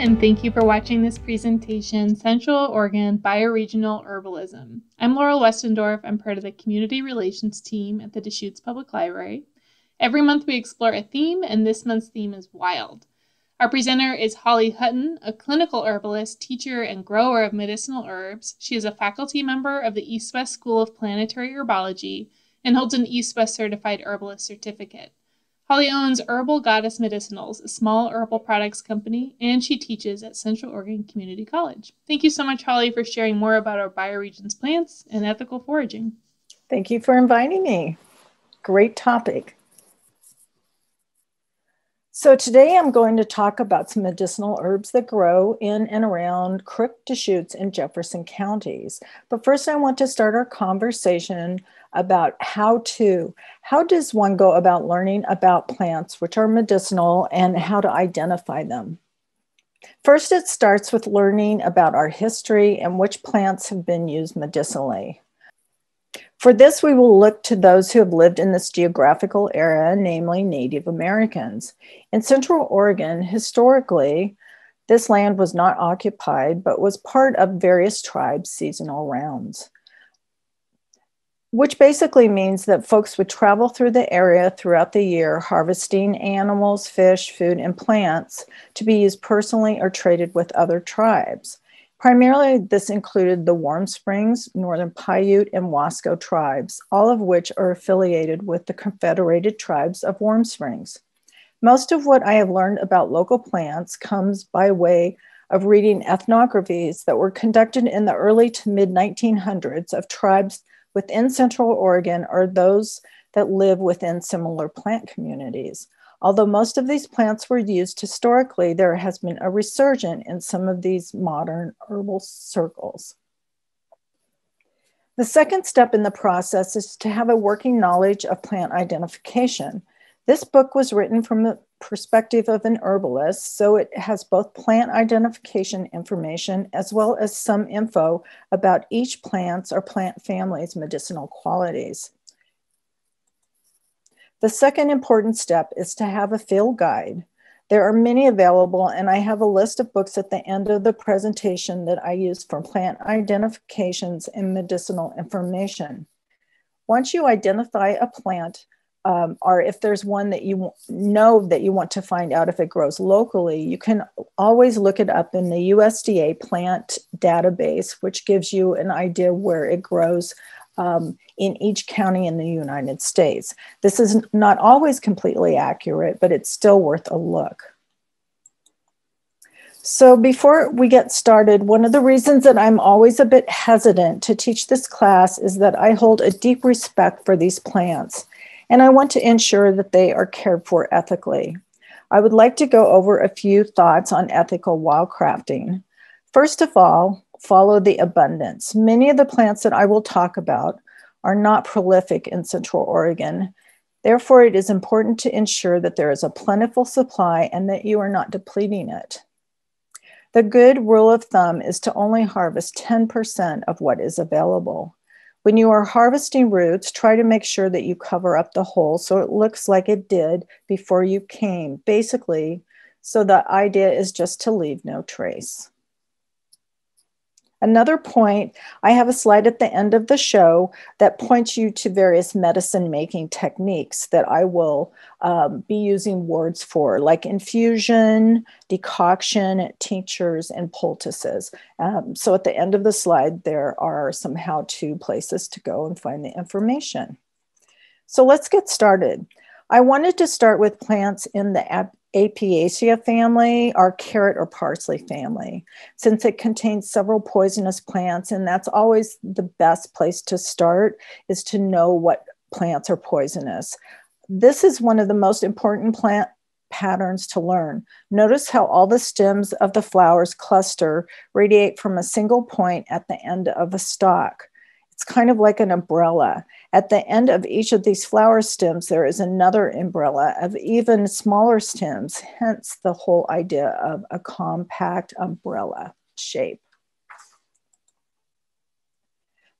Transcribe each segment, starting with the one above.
and thank you for watching this presentation, Central Oregon Bioregional Herbalism. I'm Laurel Westendorf. I'm part of the Community Relations team at the Deschutes Public Library. Every month we explore a theme, and this month's theme is wild. Our presenter is Holly Hutton, a clinical herbalist, teacher, and grower of medicinal herbs. She is a faculty member of the East West School of Planetary Herbology and holds an East West Certified Herbalist certificate. Holly owns Herbal Goddess Medicinals, a small herbal products company, and she teaches at Central Oregon Community College. Thank you so much, Holly, for sharing more about our bioregions plants and ethical foraging. Thank you for inviting me. Great topic. So today I'm going to talk about some medicinal herbs that grow in and around Crook, Deschutes, and Jefferson counties. But first I want to start our conversation about how to, how does one go about learning about plants which are medicinal and how to identify them? First, it starts with learning about our history and which plants have been used medicinally. For this, we will look to those who have lived in this geographical area, namely Native Americans. In Central Oregon, historically, this land was not occupied, but was part of various tribes' seasonal rounds, which basically means that folks would travel through the area throughout the year, harvesting animals, fish, food, and plants to be used personally or traded with other tribes. Primarily, this included the Warm Springs, Northern Paiute, and Wasco tribes, all of which are affiliated with the Confederated Tribes of Warm Springs. Most of what I have learned about local plants comes by way of reading ethnographies that were conducted in the early to mid 1900s of tribes within Central Oregon are those that live within similar plant communities. Although most of these plants were used historically, there has been a resurgence in some of these modern herbal circles. The second step in the process is to have a working knowledge of plant identification. This book was written from the perspective of an herbalist, so it has both plant identification information as well as some info about each plant's or plant family's medicinal qualities. The second important step is to have a field guide. There are many available, and I have a list of books at the end of the presentation that I use for plant identifications and medicinal information. Once you identify a plant, um, or if there's one that you know that you want to find out if it grows locally, you can always look it up in the USDA plant database, which gives you an idea where it grows um, in each county in the United States. This is not always completely accurate, but it's still worth a look. So before we get started, one of the reasons that I'm always a bit hesitant to teach this class is that I hold a deep respect for these plants, and I want to ensure that they are cared for ethically. I would like to go over a few thoughts on ethical wildcrafting. First of all, follow the abundance. Many of the plants that I will talk about are not prolific in Central Oregon. Therefore, it is important to ensure that there is a plentiful supply and that you are not depleting it. The good rule of thumb is to only harvest 10% of what is available. When you are harvesting roots, try to make sure that you cover up the hole so it looks like it did before you came. Basically, so the idea is just to leave no trace. Another point, I have a slide at the end of the show that points you to various medicine making techniques that I will um, be using words for, like infusion, decoction, tinctures, and poultices. Um, so at the end of the slide, there are some how to places to go and find the information. So let's get started. I wanted to start with plants in the Apiaceae family or carrot or parsley family, since it contains several poisonous plants, and that's always the best place to start is to know what plants are poisonous. This is one of the most important plant patterns to learn. Notice how all the stems of the flowers cluster radiate from a single point at the end of a stalk. It's kind of like an umbrella. At the end of each of these flower stems, there is another umbrella of even smaller stems, hence the whole idea of a compact umbrella shape.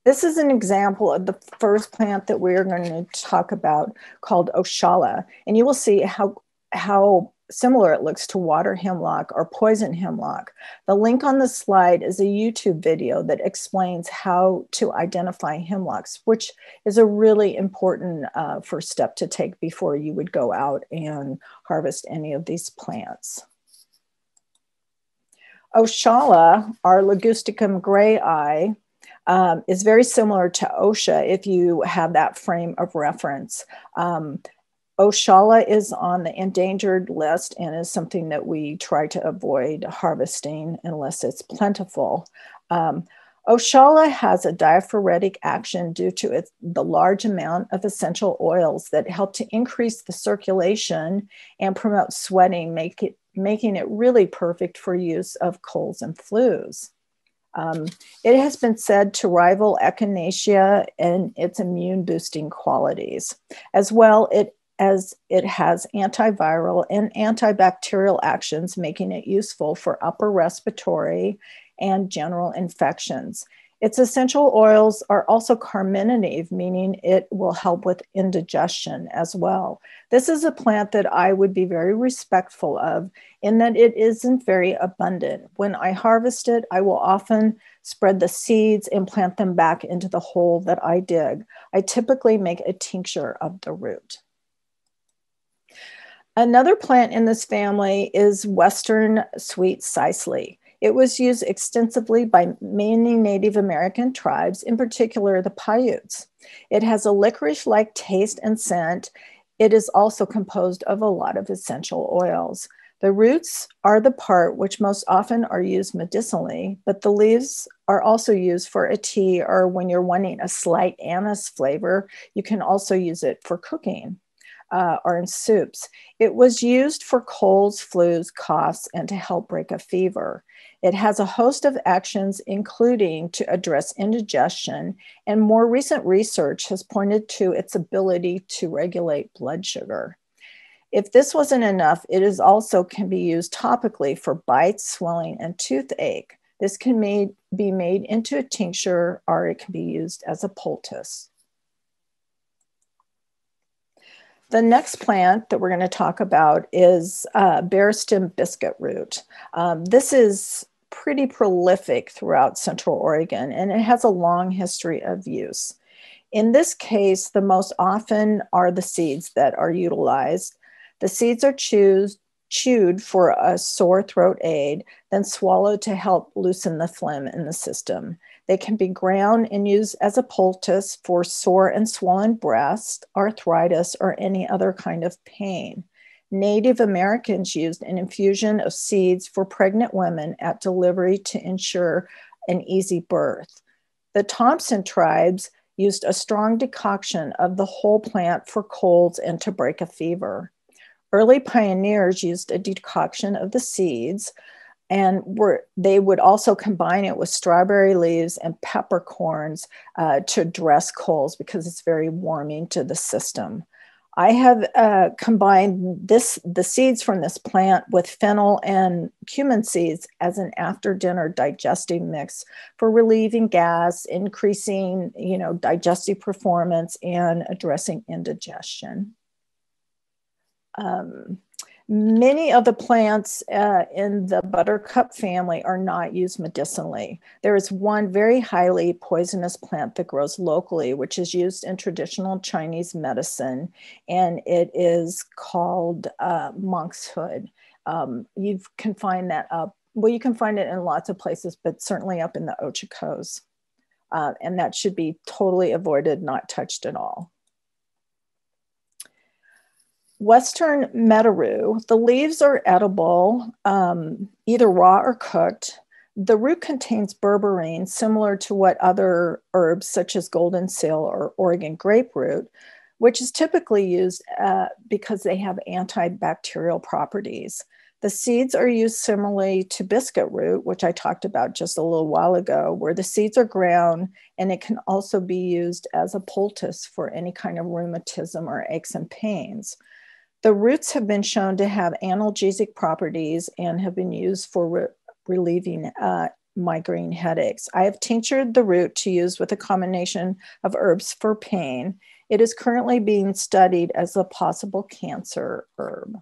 This is an example of the first plant that we're going to talk about called Oshala. And you will see how, how similar it looks to water hemlock or poison hemlock. The link on the slide is a YouTube video that explains how to identify hemlocks, which is a really important uh, first step to take before you would go out and harvest any of these plants. Oshala, our Ligusticum grayi, um, is very similar to osha if you have that frame of reference. Um, Oshala is on the endangered list and is something that we try to avoid harvesting unless it's plentiful. Um, Oshala has a diaphoretic action due to its, the large amount of essential oils that help to increase the circulation and promote sweating, make it, making it really perfect for use of colds and flus. Um, it has been said to rival echinacea in its immune boosting qualities. As well, it as it has antiviral and antibacterial actions, making it useful for upper respiratory and general infections. Its essential oils are also carminative, meaning it will help with indigestion as well. This is a plant that I would be very respectful of in that it isn't very abundant. When I harvest it, I will often spread the seeds and plant them back into the hole that I dig. I typically make a tincture of the root. Another plant in this family is Western sweet cicely. It was used extensively by many Native American tribes, in particular the Paiutes. It has a licorice like taste and scent. It is also composed of a lot of essential oils. The roots are the part which most often are used medicinally, but the leaves are also used for a tea or when you're wanting a slight anise flavor, you can also use it for cooking uh, or in soups. It was used for colds, flus, coughs, and to help break a fever. It has a host of actions, including to address indigestion, and more recent research has pointed to its ability to regulate blood sugar. If this wasn't enough, it is also can be used topically for bites, swelling, and toothache. This can made, be made into a tincture or it can be used as a poultice. The next plant that we're going to talk about is uh, bare biscuit root. Um, this is pretty prolific throughout Central Oregon and it has a long history of use. In this case, the most often are the seeds that are utilized. The seeds are chewed, chewed for a sore throat aid, then swallowed to help loosen the phlegm in the system. They can be ground and used as a poultice for sore and swollen breast, arthritis, or any other kind of pain. Native Americans used an infusion of seeds for pregnant women at delivery to ensure an easy birth. The Thompson tribes used a strong decoction of the whole plant for colds and to break a fever. Early pioneers used a decoction of the seeds, and were, they would also combine it with strawberry leaves and peppercorns uh, to dress colds because it's very warming to the system. I have uh, combined this the seeds from this plant with fennel and cumin seeds as an after dinner digestive mix for relieving gas, increasing you know digestive performance, and addressing indigestion. Um, Many of the plants uh, in the buttercup family are not used medicinally. There is one very highly poisonous plant that grows locally, which is used in traditional Chinese medicine, and it is called uh, monk's hood. Um, you can find that up. Well, you can find it in lots of places, but certainly up in the Ochocos. Uh, and that should be totally avoided, not touched at all. Western meadow the leaves are edible, um, either raw or cooked. The root contains berberine, similar to what other herbs such as golden seal or Oregon grape root, which is typically used uh, because they have antibacterial properties. The seeds are used similarly to biscuit root, which I talked about just a little while ago, where the seeds are ground and it can also be used as a poultice for any kind of rheumatism or aches and pains. The roots have been shown to have analgesic properties and have been used for re- relieving uh, migraine headaches. I have tinctured the root to use with a combination of herbs for pain. It is currently being studied as a possible cancer herb.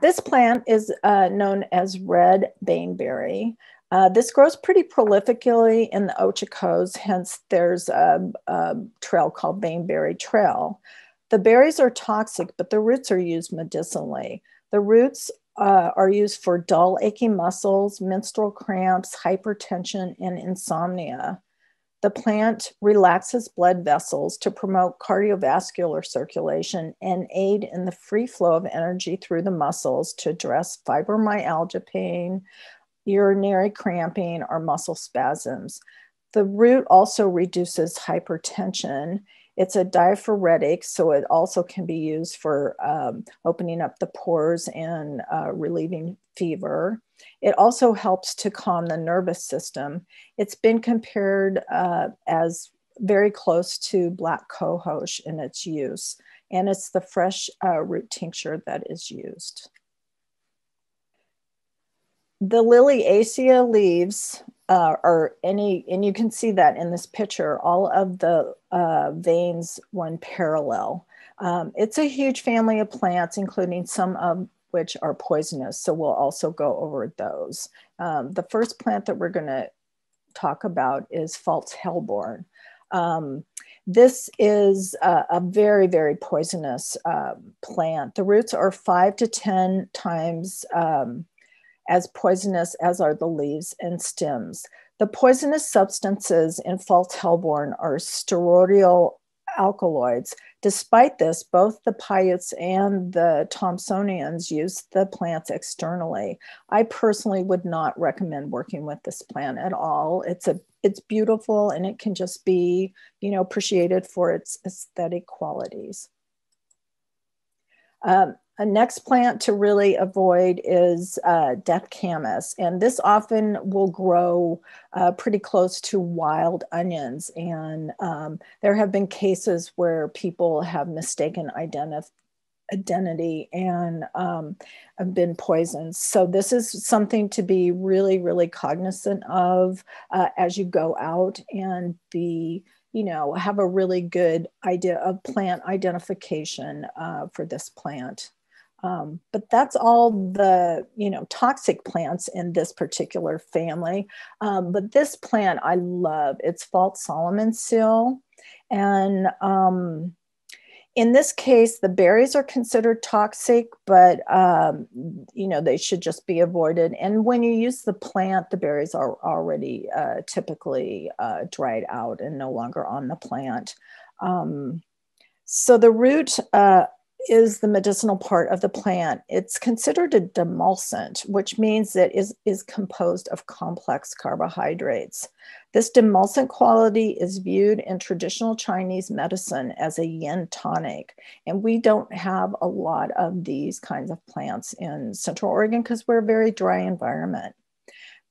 this plant is uh, known as red baneberry. Uh, this grows pretty prolifically in the Ochocos, hence there's a, a trail called Baneberry Trail. The berries are toxic, but the roots are used medicinally. The roots uh, are used for dull, aching muscles, menstrual cramps, hypertension, and insomnia. The plant relaxes blood vessels to promote cardiovascular circulation and aid in the free flow of energy through the muscles to address fibromyalgia pain, urinary cramping, or muscle spasms. The root also reduces hypertension. It's a diaphoretic, so it also can be used for um, opening up the pores and uh, relieving fever. It also helps to calm the nervous system. It's been compared uh, as very close to black cohosh in its use, and it's the fresh uh, root tincture that is used the liliaceae leaves uh, are any, and you can see that in this picture, all of the uh, veins run parallel. Um, it's a huge family of plants, including some of which are poisonous. So we'll also go over those. Um, the first plant that we're going to talk about is false hellebore. Um, this is a, a, very, very poisonous uh, plant. The roots are five to 10 times um, as poisonous as are the leaves and stems. The poisonous substances in false hellebore are steroidal alkaloids. Despite this, both the Paiutes and the Thompsonians use the plants externally. I personally would not recommend working with this plant at all. It's a it's beautiful and it can just be, you know, appreciated for its aesthetic qualities. Um, a next plant to really avoid is uh, death camas, and this often will grow uh, pretty close to wild onions. And um, there have been cases where people have mistaken identity and um, have been poisoned. So this is something to be really, really cognizant of uh, as you go out and be you know, have a really good idea of plant identification uh, for this plant. Um, but that's all the you know toxic plants in this particular family. Um, but this plant I love. It's false Solomon seal, and um, in this case, the berries are considered toxic, but um, you know they should just be avoided. And when you use the plant, the berries are already uh, typically uh, dried out and no longer on the plant. Um, so the root uh, is the medicinal part of the plant. It's considered a demulcent, which means it is, is composed of complex carbohydrates. This demulcent quality is viewed in traditional Chinese medicine as a yin tonic. And we don't have a lot of these kinds of plants in Central Oregon because we're a very dry environment.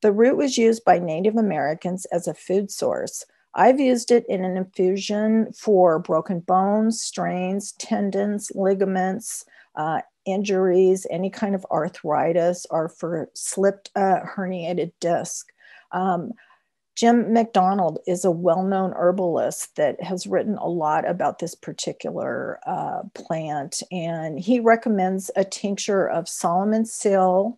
The root was used by Native Americans as a food source. I've used it in an infusion for broken bones, strains, tendons, ligaments, uh, injuries, any kind of arthritis, or for slipped uh, herniated disc. Um, Jim McDonald is a well known herbalist that has written a lot about this particular uh, plant, and he recommends a tincture of Solomon's seal,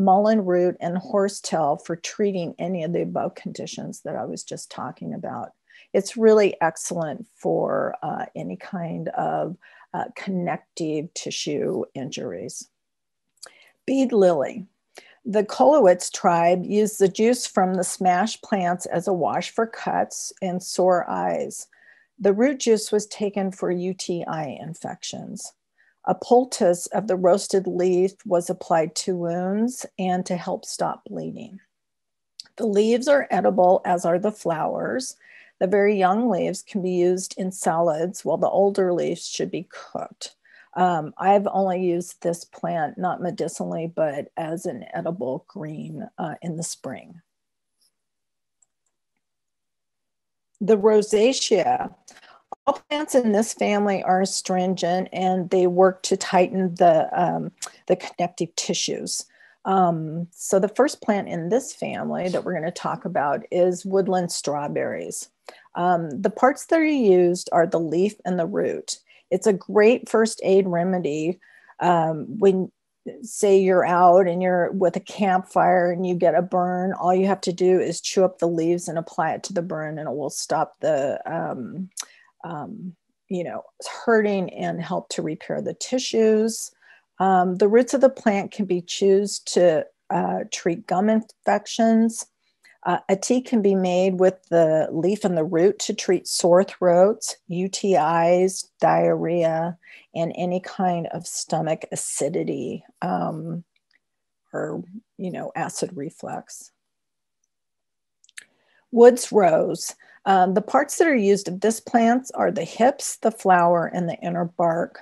mullein root, and horsetail for treating any of the above conditions that I was just talking about. It's really excellent for uh, any kind of uh, connective tissue injuries. Bead lily. The Cowlitz tribe used the juice from the smashed plants as a wash for cuts and sore eyes. The root juice was taken for UTI infections. A poultice of the roasted leaf was applied to wounds and to help stop bleeding. The leaves are edible, as are the flowers. The very young leaves can be used in salads, while the older leaves should be cooked. Um, I've only used this plant, not medicinally, but as an edible green uh, in the spring. The Rosaceae all plants in this family are astringent and they work to tighten the, um, the connective tissues. Um, so the first plant in this family that we're going to talk about is woodland strawberries. Um, the parts that are used are the leaf and the root. It's a great first aid remedy um, when say you're out and you're with a campfire and you get a burn, all you have to do is chew up the leaves and apply it to the burn, and it will stop the, um, um, you know, hurting and help to repair the tissues. Um, the roots of the plant can be used to uh, treat gum infections. Uh, a tea can be made with the leaf and the root to treat sore throats, UTIs, diarrhea, and any kind of stomach acidity um, or, you know, acid reflux. Woods rose. Um, the parts that are used of this plant are the hips, the flower, and the inner bark.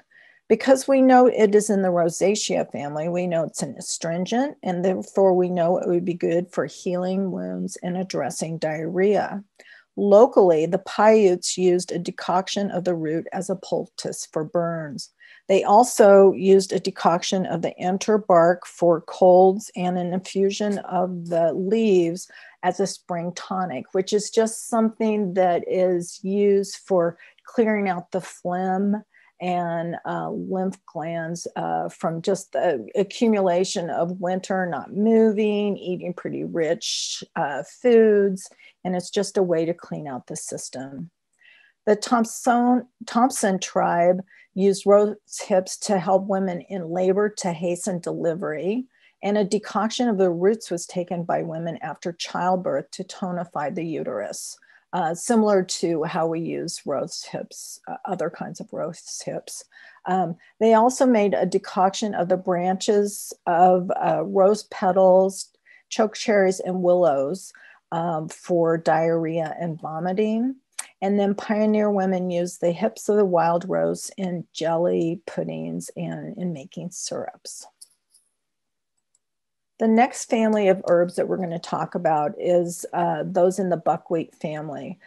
Because we know it is in the Rosaceae family, we know it's an astringent, and therefore we know it would be good for healing wounds and addressing diarrhea. Locally, the Paiutes used a decoction of the root as a poultice for burns. They also used a decoction of the enter bark for colds and an infusion of the leaves as a spring tonic, which is just something that is used for clearing out the phlegm and uh, lymph glands uh, from just the accumulation of winter, not moving, eating pretty rich uh, foods. And it's just a way to clean out the system. The Thompson, Thompson tribe used rose hips to help women in labor to hasten delivery. And a decoction of the roots was taken by women after childbirth to tonify the uterus uh, similar to how we use rose hips, uh, other kinds of rose hips. Um, they also made a decoction of the branches of uh, rose petals, choke cherries, and willows um, for diarrhea and vomiting. And then pioneer women used the hips of the wild rose in jelly puddings and in making syrups. The next family of herbs that we're going to talk about is uh, those in the buckwheat family.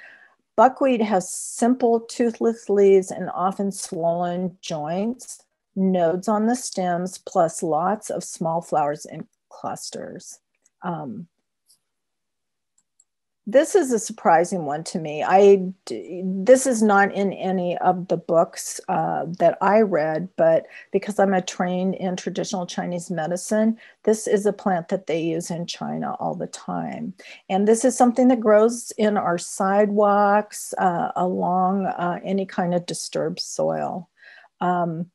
Buckwheat has simple toothless leaves and often swollen joints, nodes on the stems, plus lots of small flowers and clusters. Um, this is a surprising one to me. I this is not in any of the books uh, that I read, but because I'm a trained in traditional Chinese medicine, this is a plant that they use in China all the time, and this is something that grows in our sidewalks uh, along uh, any kind of disturbed soil. Um,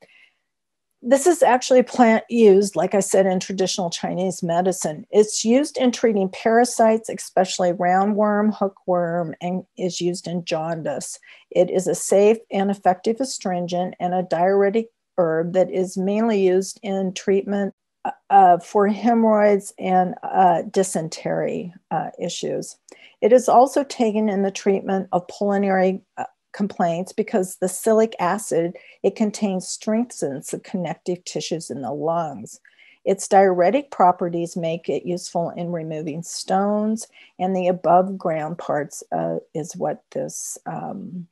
this is actually a plant used, like I said, in traditional Chinese medicine. It's used in treating parasites, especially roundworm, hookworm, and is used in jaundice. It is a safe and effective astringent and a diuretic herb that is mainly used in treatment uh, uh for hemorrhoids and uh, dysentery uh, issues. It is also taken in the treatment of pulmonary uh, complaints because the silicic acid it contains strengthens the connective tissues in the lungs. Its diuretic properties make it useful in removing stones, and the above ground parts uh, is what this um,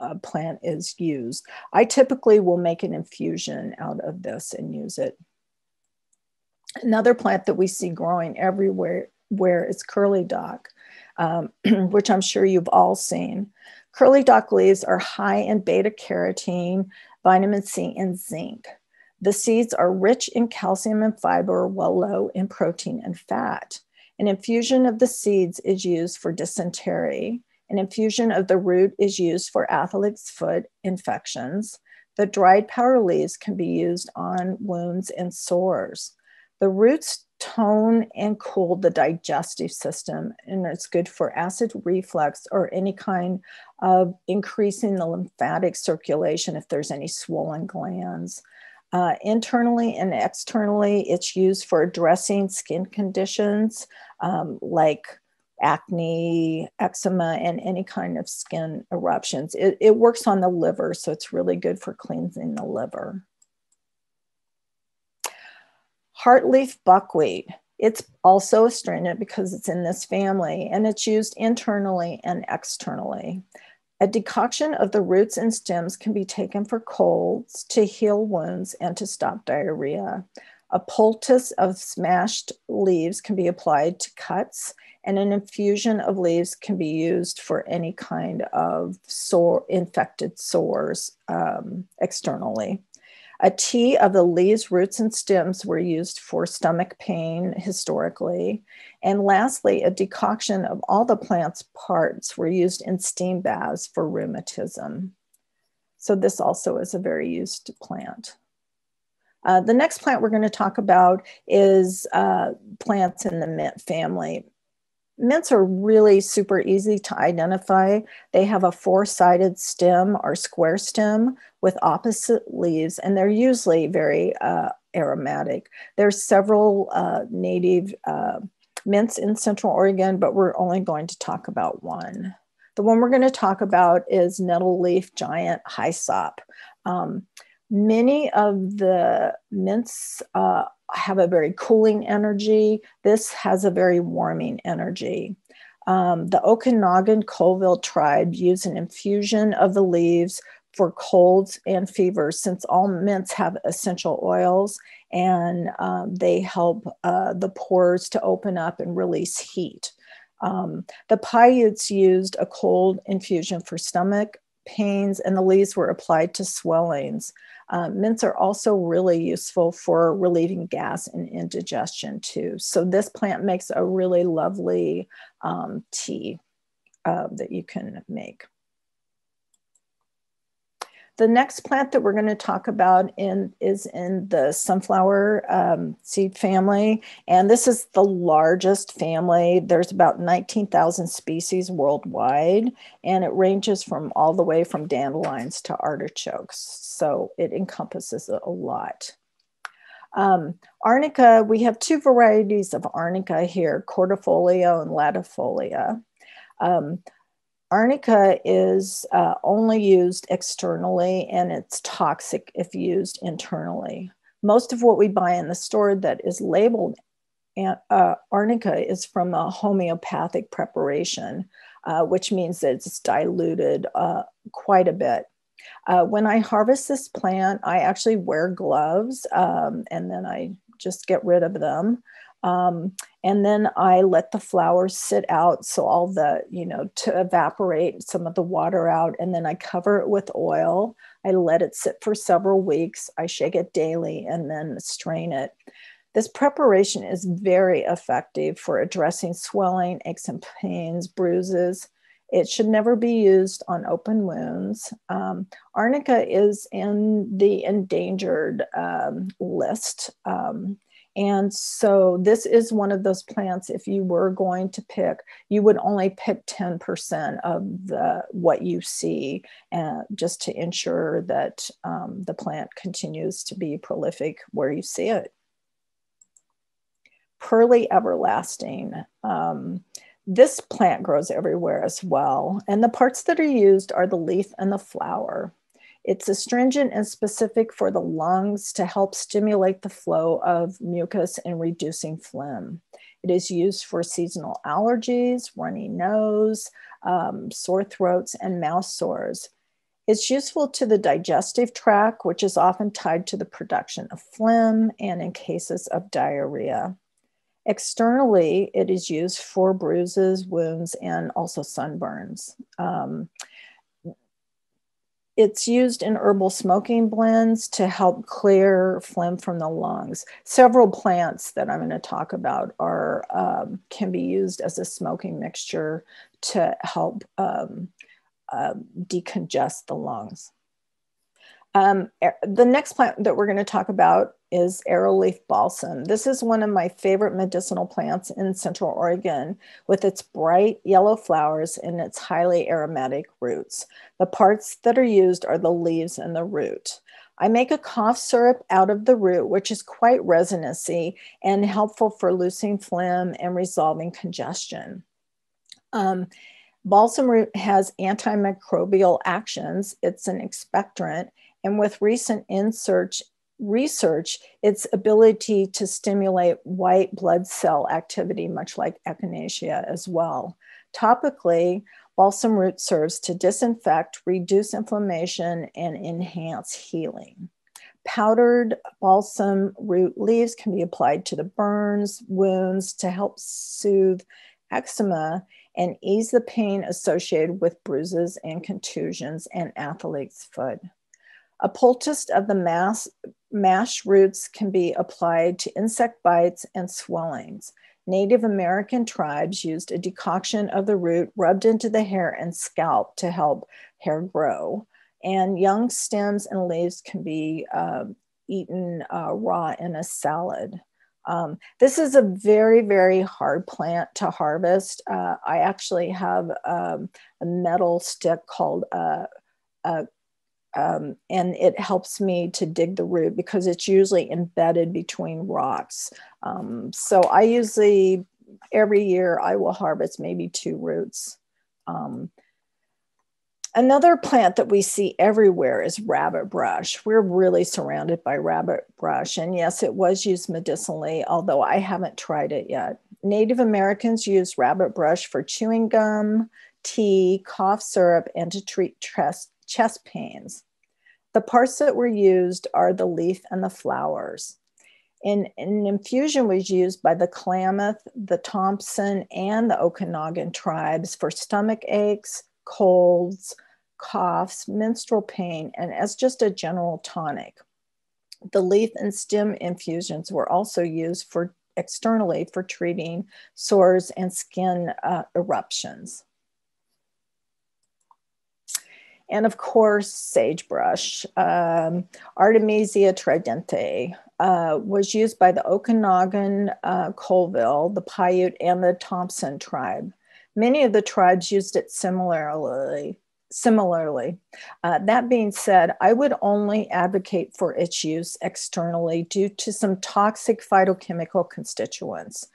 uh, plant is used. I typically will make an infusion out of this and use it. Another plant that we see growing everywhere where is curly dock, um, which I'm sure you've all seen. Curly dock leaves are high in beta carotene, vitamin C, and zinc. The seeds are rich in calcium and fiber, while low in protein and fat. An infusion of the seeds is used for dysentery. An infusion of the root is used for athlete's foot infections. The dried powder leaves can be used on wounds and sores. The roots tone and cool the digestive system, and it's good for acid reflux or any kind of increasing the lymphatic circulation if there's any swollen glands. Uh, internally and externally, it's used for addressing skin conditions um, like acne, eczema, and any kind of skin eruptions. It, it works on the liver, so it's really good for cleansing the liver. Heartleaf buckwheat. It's also astringent because it's in this family and it's used internally and externally. A decoction of the roots and stems can be taken for colds, to heal wounds, and to stop diarrhea. A poultice of smashed leaves can be applied to cuts, and an infusion of leaves can be used for any kind of sore, infected sores um, externally. A tea of the leaves, roots, and stems were used for stomach pain historically. And lastly, a decoction of all the plant's parts were used in steam baths for rheumatism. So this also is a very used plant. Uh, the next plant we're going to talk about is uh, plants in the mint family. Mints are really super easy to identify. They have a four-sided stem or square stem with opposite leaves, and they're usually very uh, aromatic. There's several uh, native uh, mints in Central Oregon, but we're only going to talk about one. The one we're going to talk about is nettle leaf giant hyssop. Um, many of the mints uh, have a very cooling energy. This has a very warming energy. Um, the Okanagan Colville tribe use an infusion of the leaves for colds and fevers since all mints have essential oils and um, they help uh, the pores to open up and release heat. Um, the Paiutes used a cold infusion for stomach pains, and the leaves were applied to swellings. Uh, mints are also really useful for relieving gas and indigestion too. So this plant makes a really lovely um, tea uh, that you can make. The next plant that we're going to talk about in, is in the sunflower um, seed family. And this is the largest family. There's about 19,000 species worldwide. And it ranges from all the way from dandelions to artichokes. So it encompasses a lot. Um, arnica, we have two varieties of arnica here, cordifolia and latifolia. Um, Arnica is uh, only used externally and it's toxic if used internally. Most of what we buy in the store that is labeled uh, arnica is from a homeopathic preparation, uh, which means that it's diluted uh, quite a bit. Uh, when I harvest this plant, I actually wear gloves um, and then I just get rid of them. Um, and then I let the flowers sit out so all the, you know, to evaporate some of the water out. And then I cover it with oil. I let it sit for several weeks. I shake it daily and then strain it. This preparation is very effective for addressing swelling, aches and pains, bruises. It should never be used on open wounds. Um, arnica is in the endangered um, list. Um, and so this is one of those plants, if you were going to pick, you would only pick 10% of the what you see uh, just to ensure that um, the plant continues to be prolific where you see it. Pearly everlasting. Um, this plant grows everywhere as well. And the parts that are used are the leaf and the flower. It's astringent and specific for the lungs to help stimulate the flow of mucus and reducing phlegm. It is used for seasonal allergies, runny nose, um, sore throats, and mouth sores. It's useful to the digestive tract, which is often tied to the production of phlegm and in cases of diarrhea. Externally, it is used for bruises, wounds, and also sunburns. Um, it's used in herbal smoking blends to help clear phlegm from the lungs. Several plants that I'm going to talk about are um, can be used as a smoking mixture to help um, uh, decongest the lungs. Um, the next plant that we're going to talk about is arrowleaf balsam. This is one of my favorite medicinal plants in Central Oregon with its bright yellow flowers and its highly aromatic roots. The parts that are used are the leaves and the root. I make a cough syrup out of the root, which is quite resinousy and helpful for loosening phlegm and resolving congestion. Um, balsam root has antimicrobial actions. It's an expectorant and with recent research, research, its ability to stimulate white blood cell activity, much like echinacea as well. Topically, balsam root serves to disinfect, reduce inflammation, and enhance healing. Powdered balsam root leaves can be applied to the burns, wounds to help soothe eczema and ease the pain associated with bruises and contusions and athlete's foot. A poultice of the mass, mash roots can be applied to insect bites and swellings. Native American tribes used a decoction of the root rubbed into the hair and scalp to help hair grow. And young stems and leaves can be uh, eaten uh, raw in a salad. Um, this is a very, very hard plant to harvest. Uh, I actually have um, a metal stick called uh, a um, and it helps me to dig the root because it's usually embedded between rocks. Um, so I usually, every year, I will harvest maybe two roots. Um, another plant that we see everywhere is rabbit brush. We're really surrounded by rabbit brush. And yes, it was used medicinally, although I haven't tried it yet. Native Americans use rabbit brush for chewing gum, tea, cough syrup, and to treat chest, chest pains. The parts that were used are the leaf and the flowers. And an infusion was used by the Klamath, the Thompson, and the Okanagan tribes for stomach aches, colds, coughs, menstrual pain, and as just a general tonic. The leaf and stem infusions were also used for externally for treating sores and skin uh, eruptions. And of course, sagebrush. Um, Artemisia tridentata uh, was used by the Okanagan, uh, Colville, the Paiute, and the Thompson tribe. Many of the tribes used it similarly. Similarly, uh, that being said, I would only advocate for its use externally due to some toxic phytochemical constituents.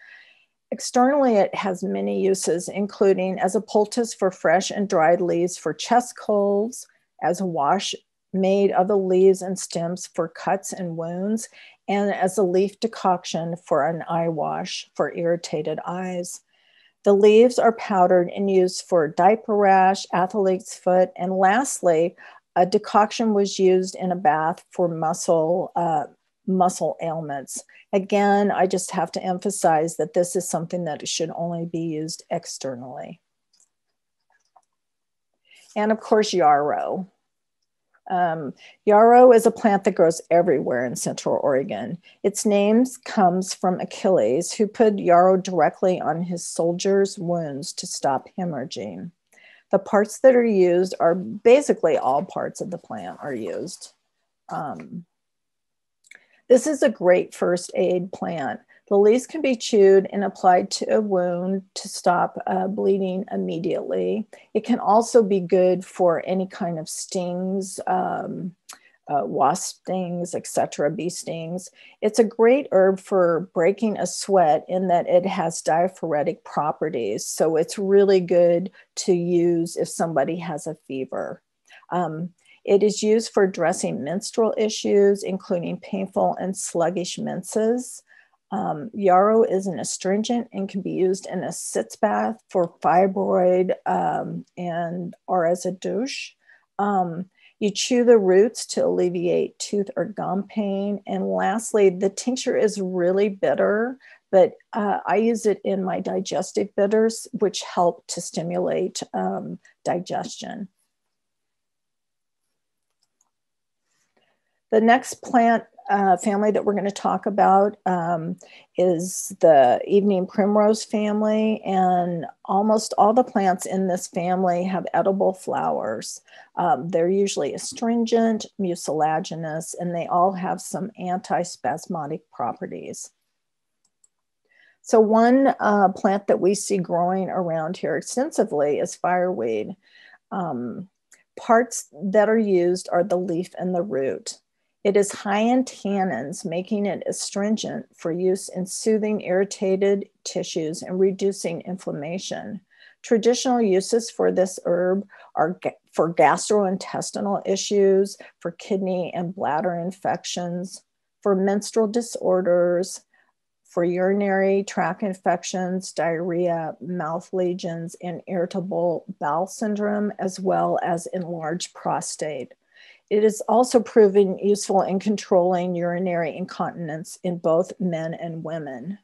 Externally, it has many uses, including as a poultice for fresh and dried leaves for chest colds, as a wash made of the leaves and stems for cuts and wounds, and as a leaf decoction for an eye wash for irritated eyes. The leaves are powdered and used for diaper rash, athlete's foot, and lastly, a decoction was used in a bath for muscle uh, muscle ailments. Again, I just have to emphasize that this is something that should only be used externally. And of course, yarrow. Um, yarrow is a plant that grows everywhere in Central Oregon. Its name comes from Achilles, who put yarrow directly on his soldiers' wounds to stop hemorrhaging. The parts that are used are basically all parts of the plant are used. Um, this is a great first aid plant. The leaves can be chewed and applied to a wound to stop uh, bleeding immediately. It can also be good for any kind of stings, um, uh, wasp stings, etc., bee stings. It's a great herb for breaking a sweat in that it has diaphoretic properties. So it's really good to use if somebody has a fever. Um, it is used for addressing menstrual issues, including painful and sluggish menses. Um, yarrow is an astringent and can be used in a sitz bath for fibroid um, and or as a douche. Um, you chew the roots to alleviate tooth or gum pain. And lastly, the tincture is really bitter, but uh, I use it in my digestive bitters, which help to stimulate um, digestion. The next plant uh, family that we're going to talk about um, is the evening primrose family, and almost all the plants in this family have edible flowers. Um, they're usually astringent, mucilaginous, and they all have some antispasmodic properties. So one uh, plant that we see growing around here extensively is fireweed. Um, parts that are used are the leaf and the root. It is high in tannins, making it astringent for use in soothing irritated tissues and reducing inflammation. Traditional uses for this herb are for gastrointestinal issues, for kidney and bladder infections, for menstrual disorders, for urinary tract infections, diarrhea, mouth lesions, and irritable bowel syndrome, as well as enlarged prostate. It is also proven useful in controlling urinary incontinence in both men and women.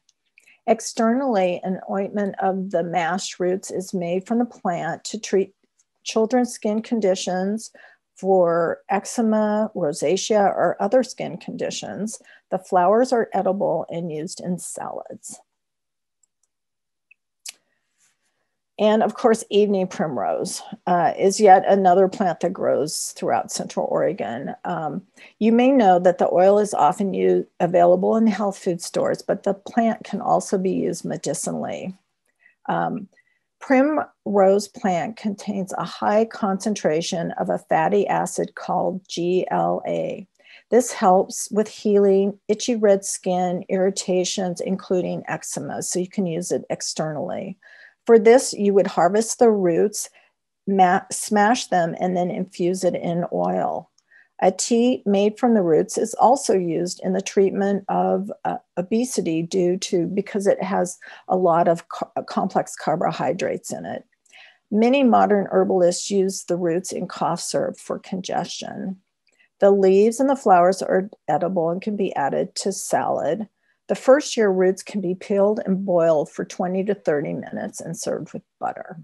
Externally, an ointment of the mash roots is made from the plant to treat children's skin conditions, for eczema, rosacea, or other skin conditions. The flowers are edible and used in salads. And of course, evening primrose uh, is yet another plant that grows throughout Central Oregon. Um, you may know that the oil is often used, available in health food stores, but the plant can also be used medicinally. Um, primrose plant contains a high concentration of a fatty acid called GLA. This helps with healing itchy red skin, irritations, including eczema, so you can use it externally. For this, you would harvest the roots, smash them, and then infuse it in oil. A tea made from the roots is also used in the treatment of uh, obesity due to because it has a lot of co- complex carbohydrates in it. Many modern herbalists use the roots in cough syrup for congestion. The leaves and the flowers are edible and can be added to salad. The first year roots can be peeled and boiled for 20 to 30 minutes and served with butter.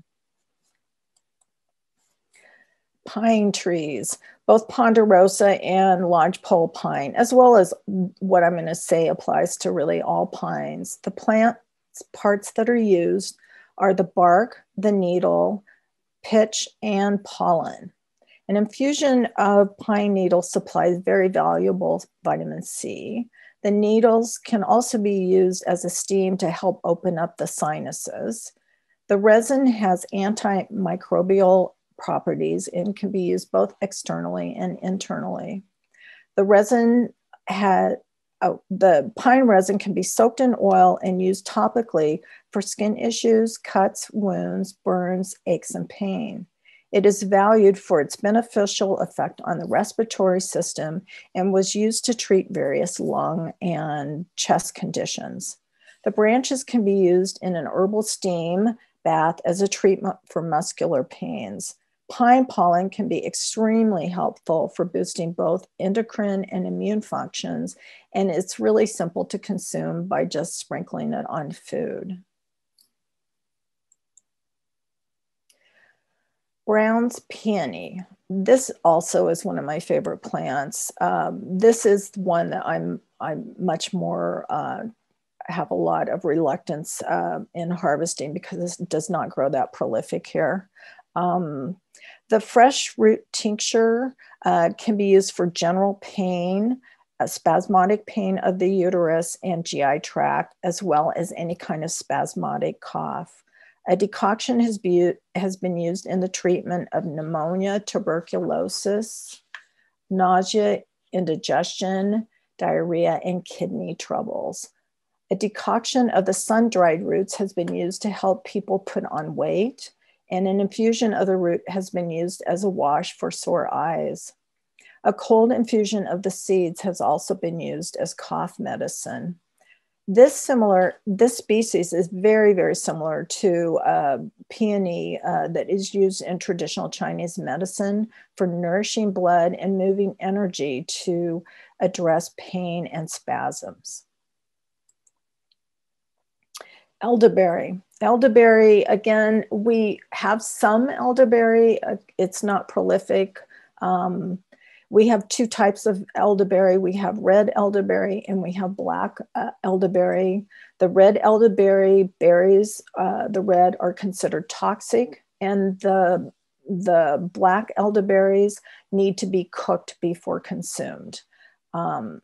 Pine trees, both ponderosa and lodgepole pine, as well as what I'm going to say applies to really all pines. The plant parts that are used are the bark, the needle, pitch, and pollen. An infusion of pine needle supplies very valuable vitamin C. The needles can also be used as a steam to help open up the sinuses. The resin has antimicrobial properties and can be used both externally and internally. The resin had oh, the pine resin can be soaked in oil and used topically for skin issues, cuts, wounds, burns, aches, and pain. It is valued for its beneficial effect on the respiratory system and was used to treat various lung and chest conditions. The branches can be used in an herbal steam bath as a treatment for muscular pains. Pine pollen can be extremely helpful for boosting both endocrine and immune functions, and it's really simple to consume by just sprinkling it on food. Brown's peony. This also is one of my favorite plants. Um, this is one that I'm I'm much more uh, have a lot of reluctance uh, in harvesting because it does not grow that prolific here. Um, the fresh root tincture uh, can be used for general pain, spasmodic pain of the uterus and GI tract, as well as any kind of spasmodic cough. A decoction has, be, has been used in the treatment of pneumonia, tuberculosis, nausea, indigestion, diarrhea, and kidney troubles. A decoction of the sun dried roots has been used to help people put on weight, and an infusion of the root has been used as a wash for sore eyes. A cold infusion of the seeds has also been used as cough medicine this similar this species is very very similar to uh, peony uh, that is used in traditional chinese medicine for nourishing blood and moving energy to address pain and spasms. Elderberry. Elderberry again we have some elderberry uh, it's not prolific um, we have two types of elderberry. We have red elderberry and we have black uh, elderberry. The red elderberry berries, uh, the red are considered toxic, and the the black elderberries need to be cooked before consumed. Um,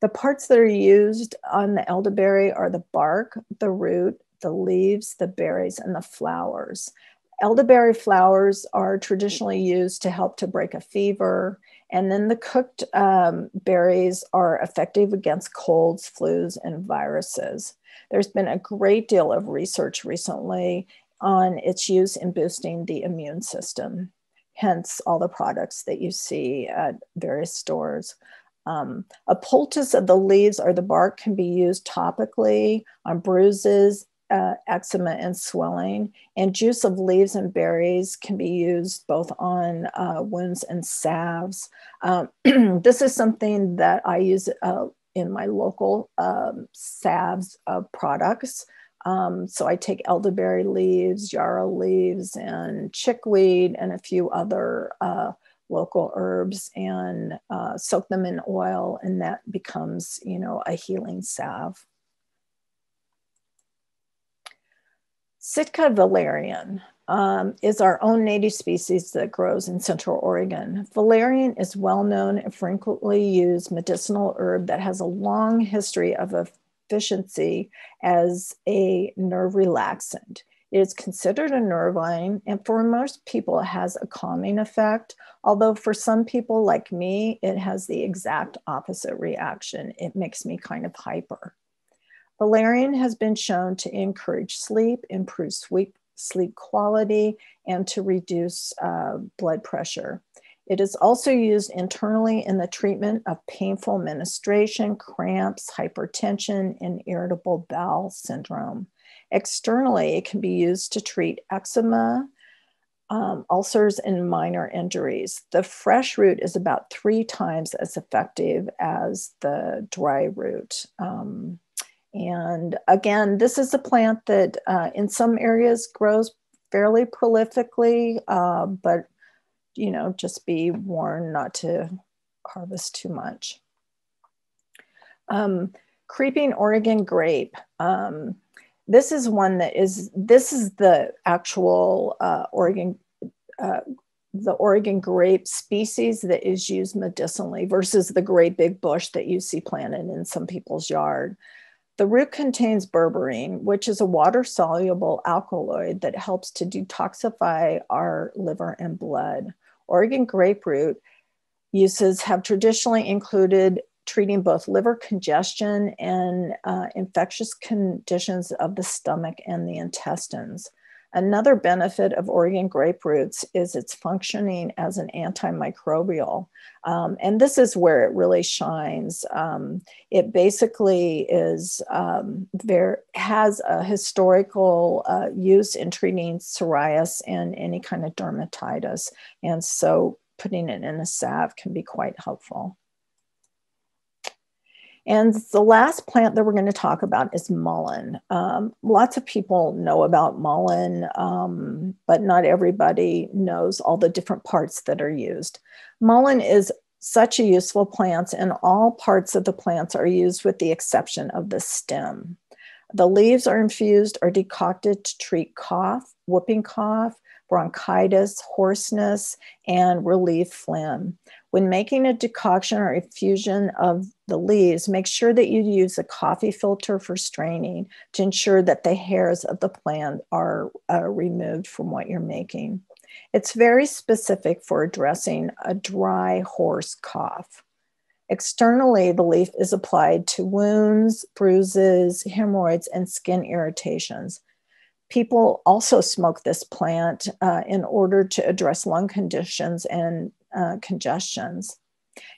the parts that are used on the elderberry are the bark, the root, the leaves, the berries, and the flowers. Elderberry flowers are traditionally used to help to break a fever and then the cooked um, berries are effective against colds, flus, and viruses. There's been a great deal of research recently on its use in boosting the immune system, hence all the products that you see at various stores. Um, a poultice of the leaves or the bark can be used topically on bruises, uh, eczema and swelling. And juice of leaves and berries can be used both on uh, wounds and salves. Um, this is something that I use uh, in my local um, salves of products. Um, so I take elderberry leaves, yarrow leaves, and chickweed, and a few other uh, local herbs and uh, soak them in oil, and that becomes, you know, a healing salve. Sitka valerian um, is our own native species that grows in Central Oregon. Valerian is well known and frequently used medicinal herb that has a long history of efficiency as a nerve relaxant. It is considered a nervine, and for most people, it has a calming effect. Although for some people like me, it has the exact opposite reaction. It makes me kind of hyper. Valerian has been shown to encourage sleep, improve sleep, sleep quality, and to reduce uh, blood pressure. It is also used internally in the treatment of painful menstruation, cramps, hypertension, and irritable bowel syndrome. Externally, it can be used to treat eczema, um, ulcers, and minor injuries. The fresh root is about three times as effective as the dry root. Um, and again, this is a plant that uh, in some areas grows fairly prolifically, uh, but you know, just be warned not to harvest too much. Um, creeping Oregon grape. Um, this is one that is, this is the actual uh, Oregon, uh, the Oregon grape species that is used medicinally versus the great big bush that you see planted in some people's yard. The root contains berberine, which is a water soluble alkaloid that helps to detoxify our liver and blood. Oregon grape root uses have traditionally included treating both liver congestion and uh, infectious conditions of the stomach and the intestines. Another benefit of Oregon grape roots is its functioning as an antimicrobial. Um, and this is where it really shines. Um, it basically is um, there has a historical uh, use in treating psoriasis and any kind of dermatitis. And so putting it in a salve can be quite helpful. And the last plant that we're going to talk about is mullein. Um, lots of people know about mullein, um, but not everybody knows all the different parts that are used. Mullein is such a useful plant, and all parts of the plants are used with the exception of the stem. The leaves are infused or decocted to treat cough, whooping cough, bronchitis, hoarseness, and relieve phlegm. When making a decoction or infusion of the leaves, make sure that you use a coffee filter for straining to ensure that the hairs of the plant are uh, removed from what you're making. It's very specific for addressing a dry, hoarse cough. Externally, the leaf is applied to wounds, bruises, hemorrhoids, and skin irritations. People also smoke this plant uh, in order to address lung conditions and uh, congestions.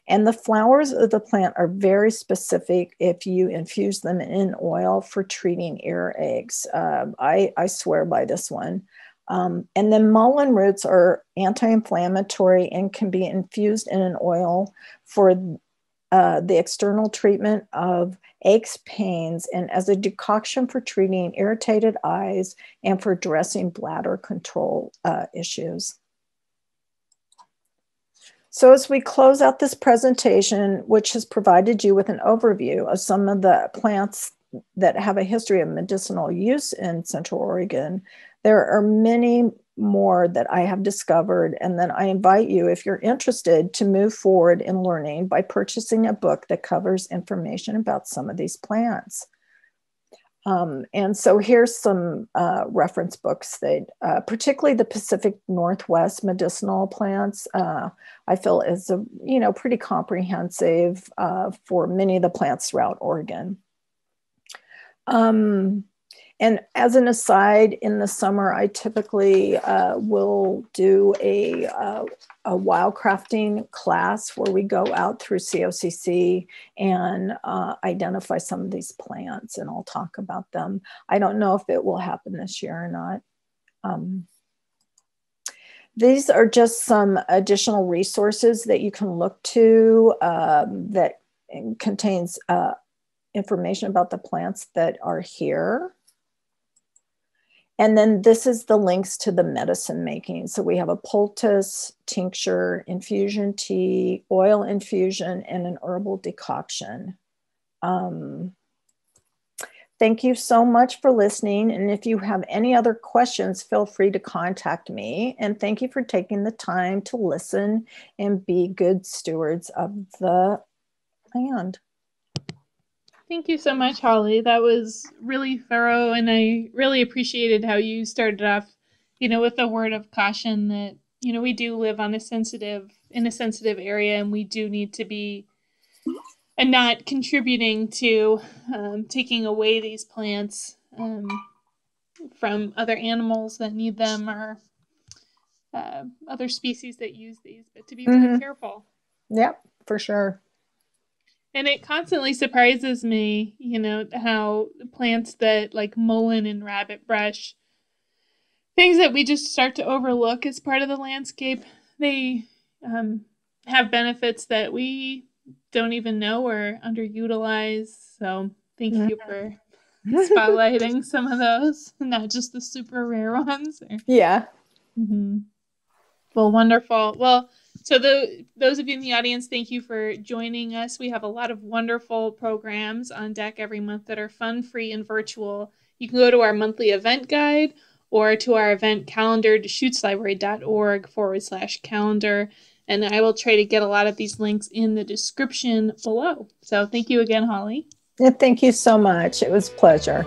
And the flowers of the plant are very specific if you infuse them in oil for treating earaches. Uh, I, I swear by this one. Um, and then mullein roots are anti inflammatory and can be infused in an oil for uh, the external treatment of aches, pains, and as a decoction for treating irritated eyes and for dressing bladder control uh, issues. So as we close out this presentation, which has provided you with an overview of some of the plants that have a history of medicinal use in Central Oregon, there are many more that I have discovered. And then I invite you, if you're interested, to move forward in learning by purchasing a book that covers information about some of these plants. Um, and so here's some uh, reference books that, uh, particularly the Pacific Northwest medicinal plants, uh, I feel is a you know pretty comprehensive uh, for many of the plants throughout Oregon. Um, and as an aside, in the summer, I typically uh, will do a, uh, a wildcrafting class where we go out through COCC and uh, identify some of these plants, and I'll talk about them. I don't know if it will happen this year or not. Um, these are just some additional resources that you can look to um, that contains uh, information about the plants that are here. And then this is the links to the medicine making. So we have a poultice, tincture, infusion tea, oil infusion, and an herbal decoction. Um, thank you so much for listening. And if you have any other questions, feel free to contact me. And thank you for taking the time to listen and be good stewards of the land. Thank you so much, Holly. That was really thorough, and I really appreciated how you started off, you know, with a word of caution that you know we do live on a sensitive in a sensitive area, and we do need to be and not contributing to um, taking away these plants um, from other animals that need them or uh, other species that use these, but to be mm-hmm. very careful. Yep, for sure. And it constantly surprises me, you know, how plants that like mullein and rabbit brush, things that we just start to overlook as part of the landscape, they um, have benefits that we don't even know or underutilized. So thank you for spotlighting some of those, not just the super rare ones. Or... Yeah. Mm-hmm. Well, wonderful. Well, so the those of you in the audience, thank you for joining us. We have a lot of wonderful programs on deck every month that are fun, free, and virtual. You can go to our monthly event guide or to our event calendar, deschuteslibrary.org forward slash calendar. And I will try to get a lot of these links in the description below. So thank you again, Holly. Thank you so much. It was pleasure.